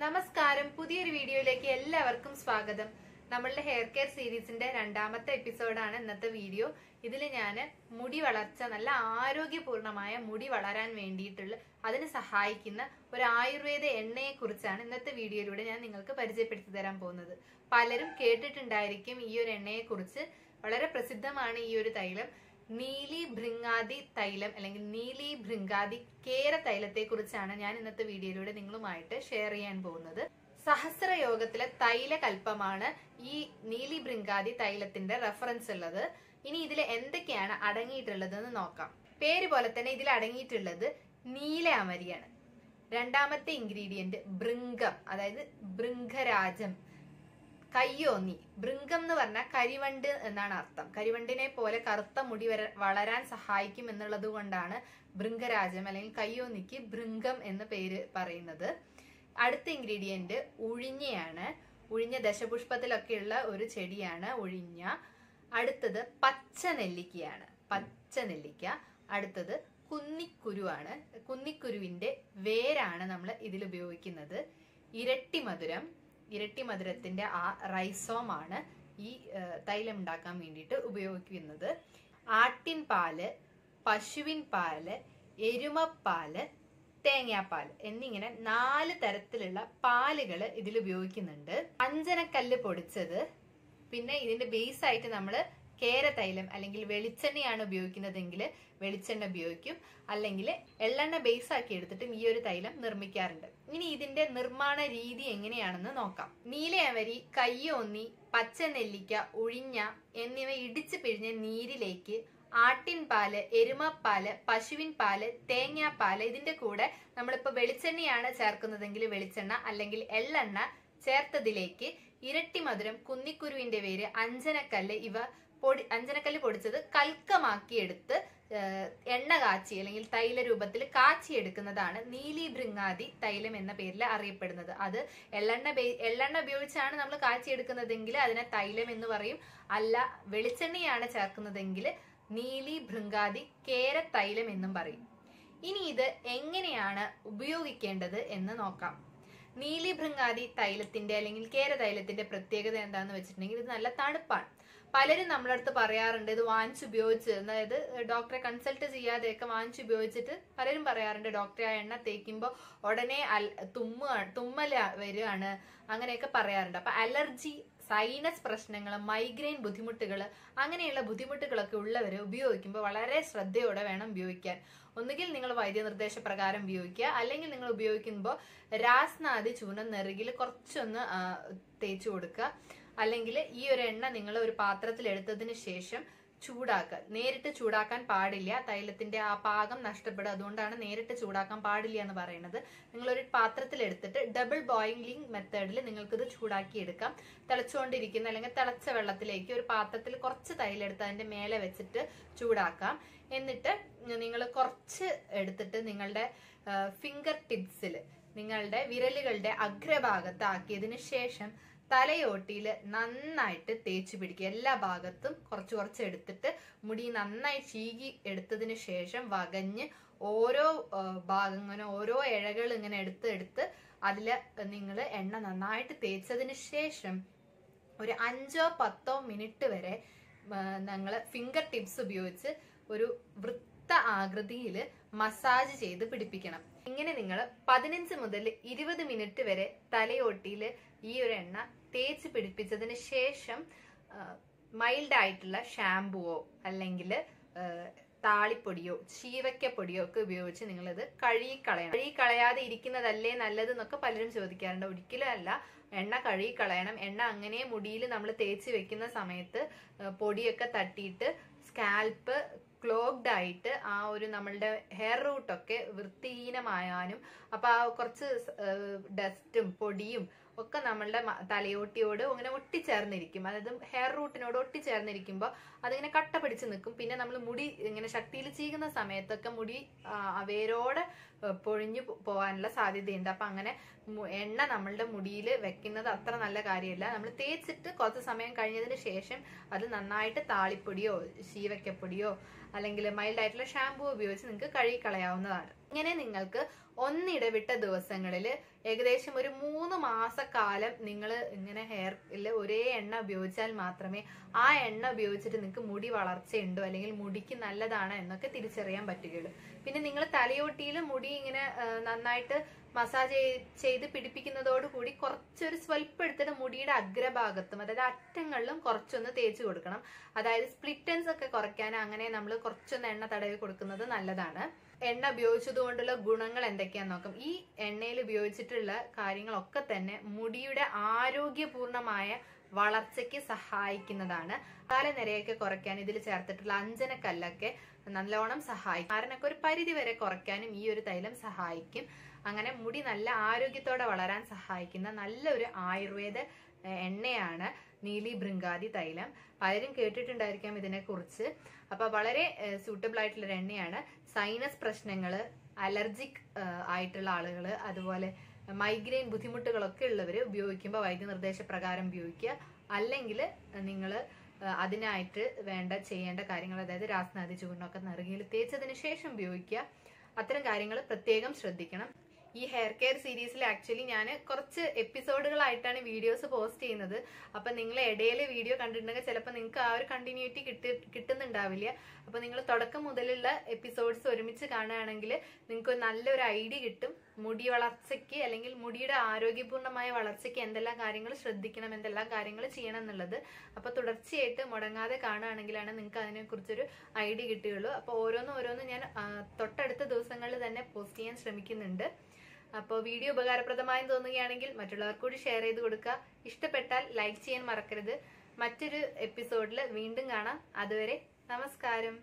നമസ്കാരം. പുതിയൊരു വീഡിയോയിലേക്ക് എല്ലാവർക്കും സ്വാഗതം. നമ്മളുടെ ഹെയർ കെയർ സീരീസിന്റെ രണ്ടാമത്തെ എപ്പിസോഡാണ് ഇന്നത്തെ വീഡിയോ. ഇതിൽ ഞാൻ മുടി വളർച്ച നല്ല ആരോഗ്യപൂർണമായ മുടി വളരാൻ വേണ്ടിയിട്ടുള്ള അതിന് സഹായിക്കുന്ന ഒരു ആയുർവേദ എണ്ണയെ കുറിച്ചാണ് ഇന്നത്തെ വീഡിയോയിലൂടെ ഞാൻ നിങ്ങൾക്ക് പരിചയപ്പെടുത്തി തരാൻ പോകുന്നത്. പലരും കേട്ടിട്ടുണ്ടായിരിക്കും ഈ ഒരു എണ്ണയെ കുറിച്ച് വളരെ പ്രസിദ്ധമാണ് ഈ ഒരു തൈലം. നീലി ഭൃങ്ങാതി തൈലം അല്ലെങ്കിൽ നീലി ഭൃങ്കാതി കേര തൈലത്തെ കുറിച്ചാണ് ഞാൻ ഇന്നത്തെ വീഡിയോയിലൂടെ നിങ്ങളുമായിട്ട് ഷെയർ ചെയ്യാൻ പോകുന്നത്. സഹസ്രയോഗത്തിലെ തൈലകൽപ്പമാണ് ഈ നീലി ഭൃങ്കാതി തൈലത്തിന്റെ റെഫറൻസ് ഉള്ളത്. ഇനി ഇതിൽ എന്തൊക്കെയാണ് അടങ്ങിയിട്ടുള്ളതെന്ന് നോക്കാം. പേര് പോലെ തന്നെ ഇതിൽ അടങ്ങിയിട്ടുള്ളത് നീല അമരിയാണ്. രണ്ടാമത്തെ ഇൻഗ്രീഡിയന്റ് ഭൃംഗം അതായത് ഭൃംഗരാജം. കയ്യോന്നി. ഭൃംഗം എന്ന് പറഞ്ഞാൽ കരിവണ്ട് എന്നാണ് അർത്ഥം. കരിവണ്ടിനെ പോലെ കറുത്ത മുടി വര വളരാൻ സഹായിക്കും എന്നുള്ളത് കൊണ്ടാണ് ഭൃംഗരാജം അല്ലെങ്കിൽ കയ്യോന്നിക്ക് ഭൃംഗം എന്ന പേര് പറയുന്നത്. അടുത്ത ഇൻഗ്രീഡിയന്റ് ഉഴിഞ്ഞയാണ്. ഉഴിഞ്ഞ ദശപുഷ്പത്തിലൊക്കെയുള്ള ഒരു ചെടിയാണ് ഉഴിഞ്ഞ. അടുത്തത് പച്ച നെല്ലിക്കയാണ്. പച്ച നെല്ലിക്ക. അടുത്തത് കുന്നിക്കുരുവാണ് കുന്നിക്കുരുവിന്റെ വേരാണ് നമ്മൾ ഇതിൽ ഉപയോഗിക്കുന്നത്. ഇരട്ടി മധുരം. ഇരട്ടി മധുരത്തിന്റെ ആ റൈസോമാണ് ഈ തൈലം ഉണ്ടാക്കാൻ വേണ്ടിയിട്ട് ഉപയോഗിക്കുന്നത്. ആട്ടിൻ പാൽ പശുവിൻ പാൽ എരുമപ്പാൽ തേങ്ങാപ്പാൽ എന്നിങ്ങനെ നാല് തരത്തിലുള്ള പാലുകൾ ഇതിൽ ഉപയോഗിക്കുന്നുണ്ട്. അഞ്ചനക്കല്ല് പൊടിച്ചത് പിന്നെ ഇതിന്റെ ബേസ് ആയിട്ട് നമ്മൾ കേര തൈലം അല്ലെങ്കിൽ വെളിച്ചെണ്ണയാണ് ഉപയോഗിക്കുന്നതെങ്കിൽ വെളിച്ചെണ്ണ ഉപയോഗിക്കും. അല്ലെങ്കിൽ എള്ളെണ്ണ ബേസ് ആക്കി എടുത്തിട്ടും ഈ ഒരു തൈലം നിർമ്മിക്കാറുണ്ട്. ഇനി ഇതിന്റെ നിർമ്മാണ രീതി എങ്ങനെയാണെന്ന് നോക്കാം. നീലയവരി കയ്യോന്നി പച്ച നെല്ലിക്ക ഉഴിഞ്ഞ എന്നിവ ഇടിച്ചു പിഴിഞ്ഞ നീരിലേക്ക് ആട്ടിൻ പാൽ എരുമപ്പാൽ പശുവിൻ പാൽ തേങ്ങാപ്പാൽ ഇതിന്റെ കൂടെ നമ്മളിപ്പോ വെളിച്ചെണ്ണയാണ് ചേർക്കുന്നതെങ്കിൽ വെളിച്ചെണ്ണ അല്ലെങ്കിൽ എള്ളെണ്ണ ചേർത്തതിലേക്ക് ഇരട്ടി മധുരം കുന്നിക്കുരുവിന്റെ വേര് അഞ്ജനക്കല്ല് ഇവ പൊടി അഞ്ചനക്കല്ല് പൊടിച്ചത് കൽക്കമാക്കി എടുത്ത് എണ്ണ കാച്ചി അല്ലെങ്കിൽ തൈല രൂപത്തിൽ കാച്ചി എടുക്കുന്നതാണ് നീലി ഭൃങ്ങാതി തൈലം എന്ന പേരിൽ അറിയപ്പെടുന്നത്. അത് എള്ളെണ്ണ എള്ളെണ്ണ ഉപയോഗിച്ചാണ് നമ്മൾ കാച്ചി എടുക്കുന്നതെങ്കിൽ അതിനെ തൈലം എന്ന് പറയും. അല്ല വെളിച്ചെണ്ണയാണ് ചേർക്കുന്നതെങ്കിൽ നീലി ഭൃങ്കാതി കേര തൈലം എന്നും പറയും. ഇനി ഇത് എങ്ങനെയാണ് ഉപയോഗിക്കേണ്ടത് എന്ന് നോക്കാം. നീലി ഭൃങ്കാതി തൈലത്തിന്റെ അല്ലെങ്കിൽ കേര തൈലത്തിന്റെ പ്രത്യേകത എന്താന്ന് വെച്ചിട്ടുണ്ടെങ്കിൽ ഇത് നല്ല തണുപ്പാണ്. പലരും നമ്മളെ അടുത്ത് പറയാറുണ്ട് ഇത് വാങ്ങിച്ച് ഉപയോഗിച്ച്. അതായത് ഡോക്ടറെ കൺസൾട്ട് ചെയ്യാതെയൊക്കെ വാങ്ങിച്ച് ഉപയോഗിച്ചിട്ട് പലരും പറയാറുണ്ട് ഡോക്ടറെ ആ എണ്ണ തേക്കുമ്പോൾ ഉടനെ അൽ തുമ്മ തുമ്മല വരികയാണ്. അങ്ങനെയൊക്കെ പറയാറുണ്ട്. അപ്പൊ അലർജി സൈനസ് പ്രശ്നങ്ങൾ മൈഗ്രെയിൻ ബുദ്ധിമുട്ടുകൾ അങ്ങനെയുള്ള ബുദ്ധിമുട്ടുകളൊക്കെ ഉള്ളവർ ഉപയോഗിക്കുമ്പോൾ വളരെ ശ്രദ്ധയോടെ വേണം ഉപയോഗിക്കാൻ. ഒന്നുകിൽ നിങ്ങൾ വൈദ്യനിർദ്ദേശപ്രകാരം ഉപയോഗിക്കുക. അല്ലെങ്കിൽ നിങ്ങൾ ഉപയോഗിക്കുമ്പോൾ രാസ്നാദി ചൂർണം നെറുകിൽ കുറച്ചൊന്ന് തേച്ചു കൊടുക്കുക. അല്ലെങ്കിൽ ഈ ഒരു എണ്ണ നിങ്ങൾ ഒരു പാത്രത്തിൽ എടുത്തതിന് ശേഷം ചൂടാക്കുക. നേരിട്ട് ചൂടാക്കാൻ പാടില്ല. തൈലത്തിന്റെ ആ പാകം നഷ്ടപ്പെടും. അതുകൊണ്ടാണ് നേരിട്ട് ചൂടാക്കാൻ പാടില്ല എന്ന് പറയുന്നത്. നിങ്ങൾ ഒരു പാത്രത്തിൽ എടുത്തിട്ട് ഡബിൾ ബോയിലിംഗ് മെത്തേഡിൽ നിങ്ങൾക്കിത് ചൂടാക്കി എടുക്കാം. തിളച്ചുകൊണ്ടിരിക്കുന്ന അല്ലെങ്കിൽ തിളച്ച വെള്ളത്തിലേക്ക് ഒരു പാത്രത്തിൽ കുറച്ച് തൈലെടുത്ത് അതിന്റെ മേലെ വെച്ചിട്ട് ചൂടാക്കാം. എന്നിട്ട് നിങ്ങൾ കുറച്ച് എടുത്തിട്ട് നിങ്ങളുടെ ഫിംഗർ ടിപ്സിൽ നിങ്ങളുടെ വിരലുകളുടെ അഗ്രഭാഗത്താക്കിയതിന് ശേഷം തലയോട്ടിയിൽ നന്നായിട്ട് തേച്ച് പിടിക്കുക. എല്ലാ ഭാഗത്തും കുറച്ച് കുറച്ച് എടുത്തിട്ട് മുടി നന്നായി ചീകി എടുത്തതിന് ശേഷം വകഞ്ഞ് ഓരോ ഭാഗങ്ങളും ഓരോ ഇഴകൾ ഇങ്ങനെ എടുത്ത് എടുത്ത് അതിൽ നിങ്ങൾ എണ്ണ നന്നായിട്ട് തേച്ചതിന് ശേഷം ഒരു അഞ്ചോ പത്തോ മിനിറ്റ് വരെ ഞങ്ങൾ ഫിംഗർ ടിപ്സ് ഉപയോഗിച്ച് ഒരു വൃത്ത ആകൃതിയിൽ മസാജ് ചെയ്ത് പിടിപ്പിക്കണം. ഇങ്ങനെ നിങ്ങൾ പതിനഞ്ച് മുതൽ ഇരുപത് മിനിറ്റ് വരെ തലയോട്ടിയിൽ ഈ ഒരു എണ്ണ തേച്ച് പിടിപ്പിച്ചതിന് ശേഷം മൈൽഡ് ആയിട്ടുള്ള ഷാമ്പുവോ അല്ലെങ്കിൽ താളിപ്പൊടിയോ ചീവയ്ക്കപ്പൊടിയോ ഒക്കെ ഉപയോഗിച്ച് നിങ്ങളിത് കഴുകിക്കളയണം. കഴുകിക്കളയാതെ ഇരിക്കുന്നതല്ലേ നല്ലത് എന്നൊക്കെ പലരും ചോദിക്കാറുണ്ട്. ഒരിക്കലും അല്ല. എണ്ണ കഴുകിക്കളയണം. എണ്ണ അങ്ങനെ മുടിയിൽ നമ്മൾ തേച്ച് വെക്കുന്ന സമയത്ത് പൊടിയൊക്കെ തട്ടിയിട്ട് സ്കാൽപ്പ് ക്ലോഗ്ഡ് ആയിട്ട് ആ ഒരു നമ്മളുടെ ഹെയർ റൂട്ടൊക്കെ വൃത്തിഹീനമായാനും അപ്പൊ ആ കുറച്ച് ഡസ്റ്റും പൊടിയും ഒക്കെ നമ്മളുടെ തലയോട്ടിയോട് ഇങ്ങനെ ഒട്ടിച്ചേർന്നിരിക്കും. അതായത് ഹെയർ റൂട്ടിനോട് ഒട്ടിച്ചേർന്നിരിക്കുമ്പോൾ അതിങ്ങനെ കട്ട പിടിച്ച് നിൽക്കും. പിന്നെ നമ്മൾ മുടി ഇങ്ങനെ ശക്തിയിൽ ചീകുന്ന സമയത്തൊക്കെ മുടി വേരോടെ പൊഴിഞ്ഞു പോകാനുള്ള സാധ്യതയുണ്ട്. അപ്പൊ അങ്ങനെ എണ്ണ നമ്മളുടെ മുടിയിൽ വെക്കുന്നത് അത്ര നല്ല കാര്യമല്ല. നമ്മൾ തേച്ചിട്ട് കുറച്ച് സമയം കഴിഞ്ഞതിന് ശേഷം അത് നന്നായിട്ട് താളിപ്പൊടിയോ ശീവയ്ക്കപ്പൊടിയോ അല്ലെങ്കിൽ മൈൽഡ് ആയിട്ടുള്ള ഷാമ്പൂ ഉപയോഗിച്ച് നിങ്ങൾക്ക് കഴുകി കളയാവുന്നതാണ് ഇങ്ങനെ നിങ്ങൾക്ക് ഒന്നിടവിട്ട ദിവസങ്ങളിൽ ഏകദേശം ഒരു മൂന്ന് മാസക്കാലം നിങ്ങൾ ഇങ്ങനെ ഹെയറിൽ ഒരേ എണ്ണ ഉപയോഗിച്ചാൽ മാത്രമേ ആ എണ്ണ ഉപയോഗിച്ചിട്ട് നിങ്ങൾക്ക് മുടി വളർച്ചയുണ്ടോ? അല്ലെങ്കിൽ മുടിക്ക് നല്ലതാണ്? എന്നൊക്കെ തിരിച്ചറിയാൻ പറ്റുകയുള്ളൂ. പിന്നെ നിങ്ങൾ തലയോട്ടിയിൽ മുടി ഇങ്ങനെ നന്നായിട്ട് മസാജ് ചെയ്ത് പിടിപ്പിക്കുന്നതോട് കൂടി കുറച്ചൊരു സ്വല്പം എടുത്തിട്ട് മുടിയുടെ അഗ്രഭാഗത്തും അതായത് അറ്റങ്ങളിലും കുറച്ചൊന്ന് തേച്ച് കൊടുക്കണം. അതായത് സ്പ്ലിറ്റൻസ് ഒക്കെ കുറയ്ക്കാൻ അങ്ങനെ നമ്മൾ കുറച്ചൊന്ന് എണ്ണ തടവി കൊടുക്കുന്നത് നല്ലതാണ്. എണ്ണ ഉപയോഗിച്ചത് കൊണ്ടുള്ള ഗുണങ്ങൾ എന്തൊക്കെയാന്ന് നോക്കാം. ഈ എണ്ണയിൽ ഉപയോഗിച്ചിട്ടുള്ള കാര്യങ്ങളൊക്കെ തന്നെ മുടിയുടെ ആരോഗ്യപൂർണമായ വളർച്ചയ്ക്ക് സഹായിക്കുന്നതാണ്. കാലനിരയൊക്കെ കുറയ്ക്കാൻ ഇതിൽ ചേർത്തിട്ടുള്ള അഞ്ജനക്കല്ലൊക്കെ നല്ലോണം സഹായിക്കും. കാരണമൊക്കെ ഒരു പരിധി വരെ കുറയ്ക്കാനും ഈ ഒരു തൈലം സഹായിക്കും. അങ്ങനെ മുടി നല്ല ആരോഗ്യത്തോടെ വളരാൻ സഹായിക്കുന്ന നല്ലൊരു ആയുർവേദ എണ്ണയാണ് നീലി ഭൃങ്കാതി തൈലം. പലരും കേട്ടിട്ടുണ്ടായിരിക്കാം ഇതിനെക്കുറിച്ച്. അപ്പൊ വളരെ സൂട്ടബിൾ ആയിട്ടുള്ള എണ്ണയാണ്. സൈനസ് പ്രശ്നങ്ങൾ അലർജിക് ആയിട്ടുള്ള ആളുകൾ അതുപോലെ മൈഗ്രെയിൻ ബുദ്ധിമുട്ടുകളൊക്കെ ഉള്ളവർ ഉപയോഗിക്കുമ്പോൾ വൈദ്യനിർദ്ദേശപ്രകാരം ഉപയോഗിക്കുക. അല്ലെങ്കിൽ നിങ്ങൾ അതിനായിട്ട് വേണ്ട ചെയ്യേണ്ട കാര്യങ്ങൾ അതായത് രാസ്നാദി ചൂർണമൊക്കെ നെറുകയിൽ തേച്ചതിന് ശേഷം ഉപയോഗിക്കുക. അത്തരം കാര്യങ്ങൾ പ്രത്യേകം ശ്രദ്ധിക്കണം. ഈ ഹെയർ കെയർ സീരീസിൽ ആക്ച്വലി ഞാൻ കുറച്ച് എപ്പിസോഡുകളായിട്ടാണ് വീഡിയോസ് പോസ്റ്റ് ചെയ്യുന്നത്. അപ്പം നിങ്ങൾ ഇടയിൽ വീഡിയോ കണ്ടിട്ടുണ്ടെങ്കിൽ ചിലപ്പോൾ നിങ്ങൾക്ക് ആ ഒരു കണ്ടിന്യൂറ്റി കിട്ടി കിട്ടുന്നുണ്ടാവില്ല. അപ്പം നിങ്ങൾ തുടക്കം മുതലുള്ള എപ്പിസോഡ്സ് ഒരുമിച്ച് കാണുകയാണെങ്കിൽ നിങ്ങൾക്ക് നല്ലൊരു ഐഡിയ കിട്ടും. മുടി വളർച്ചയ്ക്ക് അല്ലെങ്കിൽ മുടിയുടെ ആരോഗ്യപൂർണമായ വളർച്ചയ്ക്ക് എന്തെല്ലാം കാര്യങ്ങൾ ശ്രദ്ധിക്കണം എന്തെല്ലാം കാര്യങ്ങൾ ചെയ്യണം എന്നുള്ളത് അപ്പൊ തുടർച്ചയായിട്ട് മുടങ്ങാതെ കാണുകയാണെങ്കിലാണ് നിങ്ങൾക്ക് അതിനെക്കുറിച്ചൊരു ഐഡിയ കിട്ടുകയുള്ളൂ. അപ്പൊ ഓരോന്നും ഓരോന്നും ഞാൻ തൊട്ടടുത്ത ദിവസങ്ങളിൽ തന്നെ പോസ്റ്റ് ചെയ്യാൻ ശ്രമിക്കുന്നുണ്ട്. അപ്പോൾ വീഡിയോ ഉപകാരപ്രദമായി തോന്നുകയാണെങ്കിൽ മറ്റുള്ളവർക്ക് കൂടി ഷെയർ ചെയ്ത് കൊടുക്കുക. ഇഷ്ടപ്പെട്ടാൽ ലൈക്ക് ചെയ്യാൻ മറക്കരുത്. മറ്റൊരു എപ്പിസോഡിൽ വീണ്ടും കാണാം. അതുവരെ നമസ്കാരം.